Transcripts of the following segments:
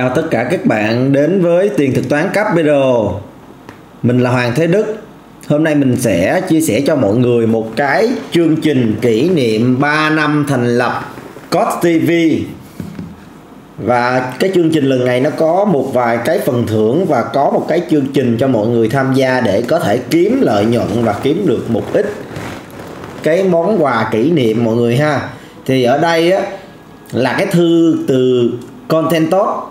Chào tất cả các bạn đến với tiền thực toán Capital Mình là Hoàng Thế Đức. Hôm nay mình sẽ chia sẻ cho mọi người một cái chương trình kỷ niệm 3 năm thành lập Cost TV Và cái chương trình lần này nó có một vài cái phần thưởng và có một cái chương trình cho mọi người tham gia để có thể kiếm lợi nhuận và kiếm được một ít cái món quà kỷ niệm mọi người ha. Thì ở đây á, là cái thư từ content tốt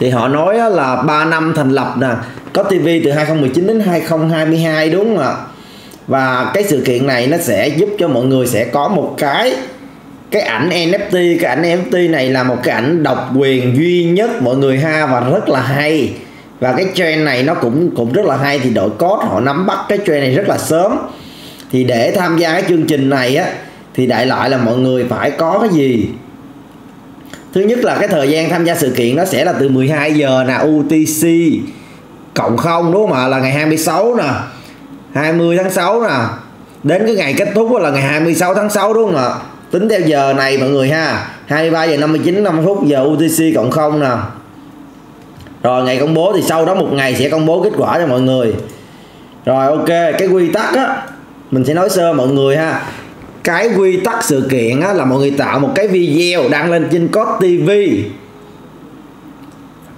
thì họ nói là 3 năm thành lập nè, có TV từ 2019 đến 2022 đúng không ạ? Và cái sự kiện này nó sẽ giúp cho mọi người sẽ có một cái cái ảnh NFT cái ảnh NFT này là một cái ảnh độc quyền duy nhất mọi người ha, và rất là hay. Và cái trend này nó cũng cũng rất là hay, thì đội code họ nắm bắt cái trend này rất là sớm. Thì để tham gia cái chương trình này á, thì đại loại là mọi người phải có cái gì? Thứ nhất là cái thời gian tham gia sự kiện nó sẽ là từ 12 giờ là UTC cộng không, đúng không ạ? Là ngày 26 nè 20 tháng 6 nè. Đến cái ngày kết thúc là ngày 26 tháng 6 đúng không ạ? Tính theo giờ này mọi người ha 23 giờ 59 5 phút giờ UTC cộng không nè. Rồi, ngày công bố thì sau đó một ngày sẽ công bố kết quả cho mọi người. Rồi, ok, cái quy tắc á, mình sẽ nói sơ mọi người ha cái quy tắc sự kiện á, là mọi người tạo một cái video đăng lên trên có TV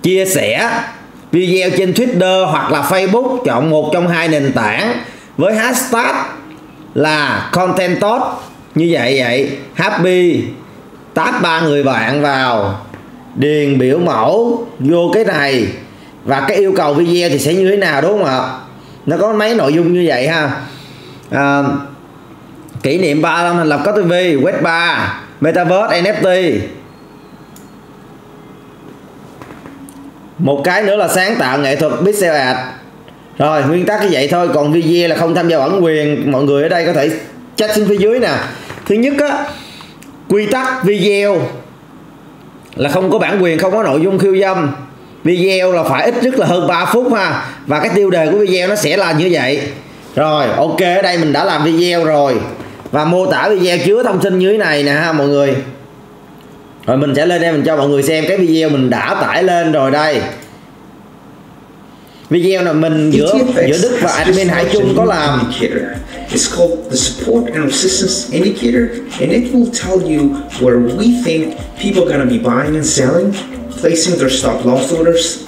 chia sẻ video trên Twitter hoặc là Facebook chọn một trong hai nền tảng với hashtag là content tốt. Như vậy vậy happy. Tag ba người bạn vào. Điền biểu mẫu vô cái này. Và cái yêu cầu video thì sẽ như thế nào đúng không ạ? Nó có mấy nội dung như vậy ha. À, kỷ niệm 3 năm thành lập có TV web 3 Metaverse NFT một cái nữa là sáng tạo nghệ thuật pixel art rồi, nguyên tắc như vậy thôi, còn video là không tham gia bản quyền. Mọi người ở đây có thể chat xuống phía dưới nè. Thứ nhất á, quy tắc video là không có bản quyền, không có nội dung khiêu dâm. Video là phải ít nhất là hơn 3 phút ha, và cái tiêu đề của video nó sẽ là như vậy. Rồi, ok, ở đây mình đã làm video rồi và mô tả video chứa thông tin như thế này nè ha mọi người. Rồi mình sẽ lên đây mình cho mọi người xem cái video mình đã tải lên rồi đây. Video là mình giữa giữa Đức và admin Hải Trung có làm. It's called the Support and Assistance Indicator, and it will tell you where we think people are going to be buying and selling, placing their stop loss orders,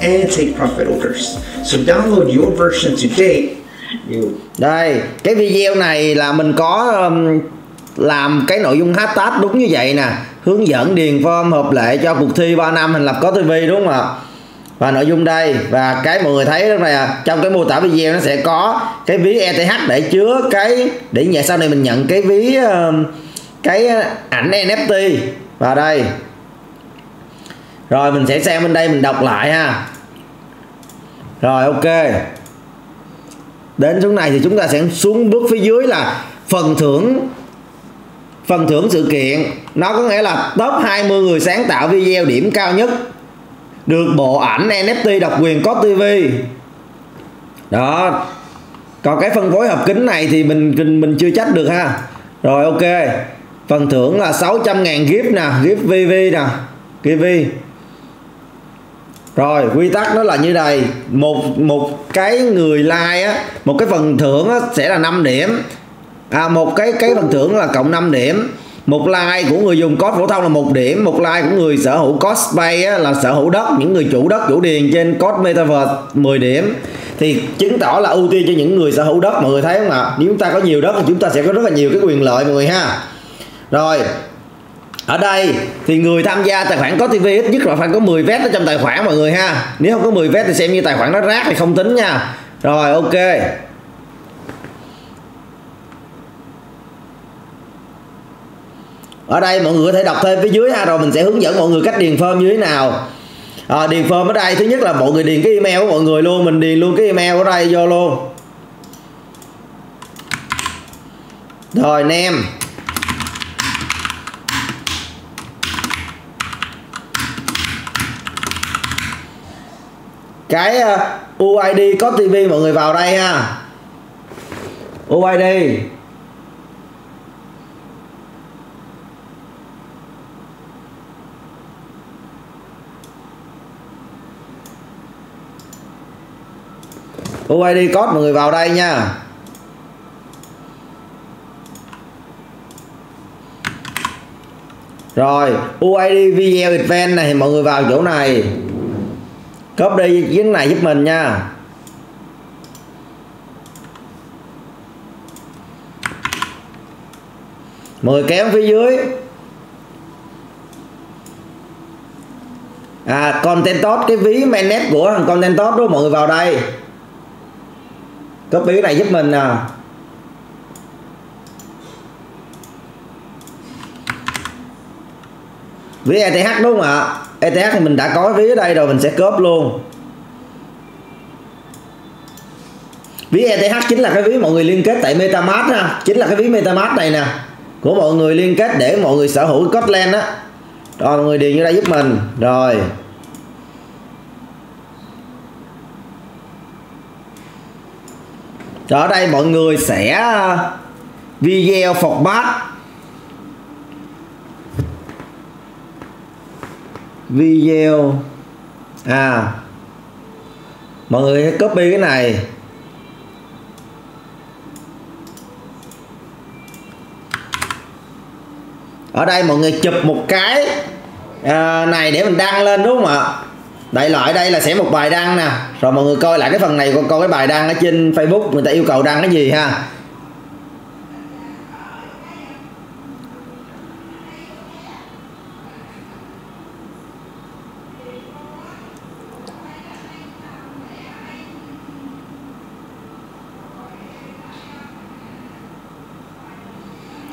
and take profit orders. So download your version today đây cái video này là mình có um, làm cái nội dung hashtag đúng như vậy nè. Hướng dẫn điền form hợp lệ cho cuộc thi 3 năm thành lập có TV đúng không ạ? Và nội dung đây và cái mọi người thấy đó là trong cái mô tả video nó sẽ có cái ví ETH để chứa cái để nhà sau này mình nhận cái ví um, cái ảnh NFT vào đây. Rồi mình sẽ xem bên đây mình đọc lại ha. Rồi ok đến xuống này thì chúng ta sẽ xuống bước phía dưới là phần thưởng phần thưởng sự kiện. Nó có nghĩa là top 20 người sáng tạo video điểm cao nhất được bộ ảnh NFT độc quyền có TV đó. Còn cái phân phối hợp kính này thì mình mình, mình chưa trách được ha. Rồi ok. Phần thưởng là 600 ngàn gift nè gift VV nè GV rồi quy tắc nó là như này một một cái người like á một cái phần thưởng á, sẽ là 5 điểm. À, một cái cái phần thưởng là cộng 5 điểm. Một like của người dùng code phổ thông là một điểm. Một like của người sở hữu cosplay á, là sở hữu đất. Những người chủ đất chủ điền trên code metaverse 10 điểm. Thì chứng tỏ là ưu tiên cho những người sở hữu đất mọi người thấy không ạ? Nếu chúng ta có nhiều đất thì chúng ta sẽ có rất là nhiều cái quyền lợi mọi người ha. Rồi ở đây thì người tham gia tài khoản có TV ít nhất là phải có 10 vét ở trong tài khoản mọi người ha. Nếu không có 10 vét thì xem như tài khoản nó rác thì không tính nha. Rồi ok. Ở đây mọi người có thể đọc thêm phía dưới ha rồi mình sẽ hướng dẫn mọi người cách điền form như thế nào. À, điền form ở đây thứ nhất là mọi người điền cái email của mọi người luôn mình điền luôn cái email ở đây vô luôn. Rồi nem cái ờ, UID có TV mọi người vào đây ha. UID UID code mọi người vào đây nha. Rồi UID video event này, mọi người vào chỗ này copy cái này giúp mình nha. Mười kéo phía dưới. À content tốt cái ví mainnet của thằng content tốt đó, mọi người vào đây. Copy cái này giúp mình nè. À. ví ETH đúng không ạ? ETH thì mình đã có ví ở đây rồi, mình sẽ cốp luôn. Ví ETH chính là cái ví mọi người liên kết tại MetaMask ha. Chính là cái ví MetaMask này nè. Của mọi người liên kết để mọi người sở hữu Kotlin á. Rồi, mọi người điền vô đây giúp mình. Rồi rồi. Ở đây mọi người sẽ video format video. À mọi người copy cái này. Ở đây mọi người chụp một cái à, này để mình đăng lên đúng không ạ? Đại loại đây là sẽ một bài đăng nè. Rồi mọi người coi lại cái phần này coi cái bài đăng ở trên facebook người ta yêu cầu đăng cái gì ha?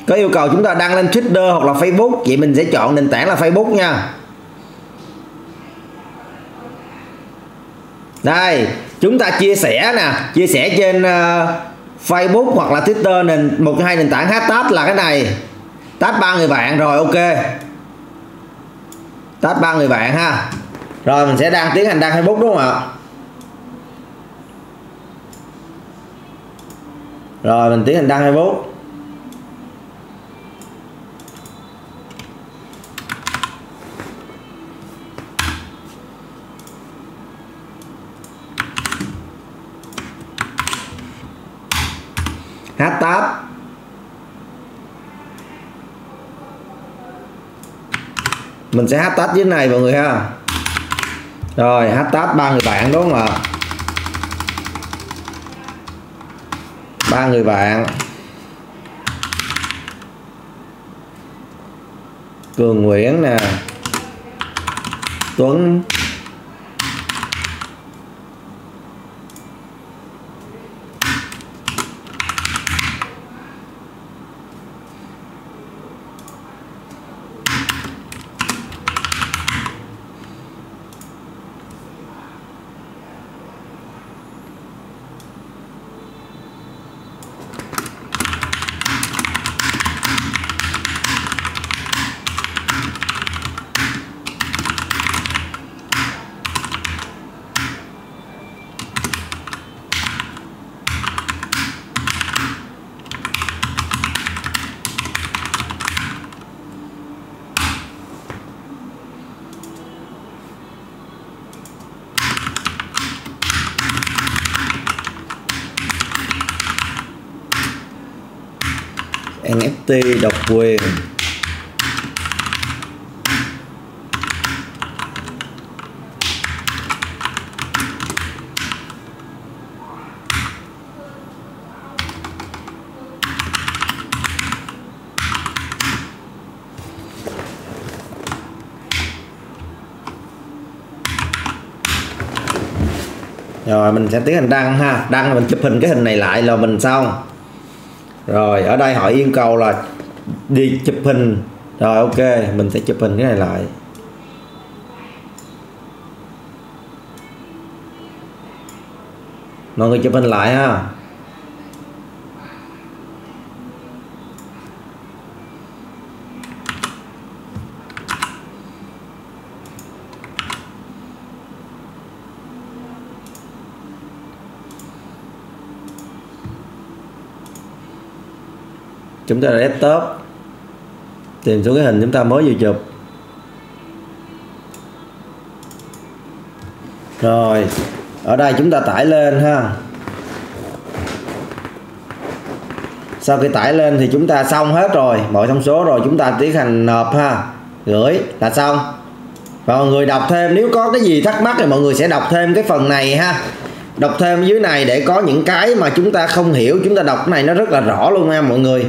Có yêu cầu chúng ta đăng lên Twitter hoặc là Facebook vậy mình sẽ chọn nền tảng là Facebook nha. Đây chúng ta chia sẻ nè chia sẻ trên uh, Facebook hoặc là Twitter nền một hai nền tảng hashtag là cái này. Tag ba người bạn rồi ok. Tag ba người bạn ha. Rồi mình sẽ đăng tiến hành đăng Facebook đúng không ạ? Rồi mình tiến hành đăng Facebook. Hashtag mình sẽ hashtag dưới này mọi người ha. Rồi hashtag ba người bạn đúng không ạ? Ba người bạn. Cường nguyễn nè. Tuấn. NFT độc quyền rồi, mình sẽ tiến hành đăng ha. Đăng mình chụp hình cái hình này lại là mình xong rồi, ở đây họ yêu cầu là đi chụp hình. Rồi, ok, mình sẽ chụp hình cái này lại. Mọi người chụp hình lại ha. chúng ta là desktop tìm xuống cái hình chúng ta mới vừa chụp. Rồi, ở đây chúng ta tải lên ha. Sau khi tải lên thì chúng ta xong hết rồi, mọi thông số rồi, chúng ta tiến hành nộp ha. Gửi, là xong. Và mọi người đọc thêm, nếu có cái gì thắc mắc thì mọi người sẽ đọc thêm cái phần này ha. Đọc thêm dưới này để có những cái mà chúng ta không hiểu, chúng ta đọc cái này nó rất là rõ luôn nha mọi người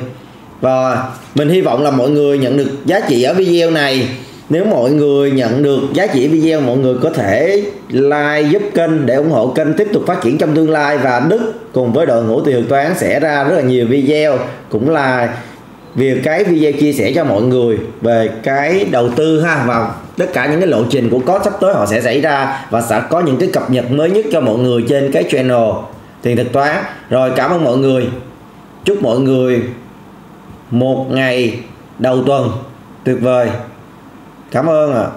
và mình hy vọng là mọi người nhận được giá trị ở video này. Nếu mọi người nhận được giá trị video, mọi người có thể like, giúp kênh để ủng hộ kênh tiếp tục phát triển trong tương lai. Và Đức cùng với đội ngũ tiền toán sẽ ra rất là nhiều video, cũng là vì cái video chia sẻ cho mọi người về cái đầu tư ha. Và tất cả những cái lộ trình của có sắp tới họ sẽ xảy ra và sẽ có những cái cập nhật mới nhất cho mọi người trên cái channel tiền thực toán. Rồi, cảm ơn mọi người. Chúc mọi người một ngày đầu tuần tuyệt vời cảm ơn ạ à.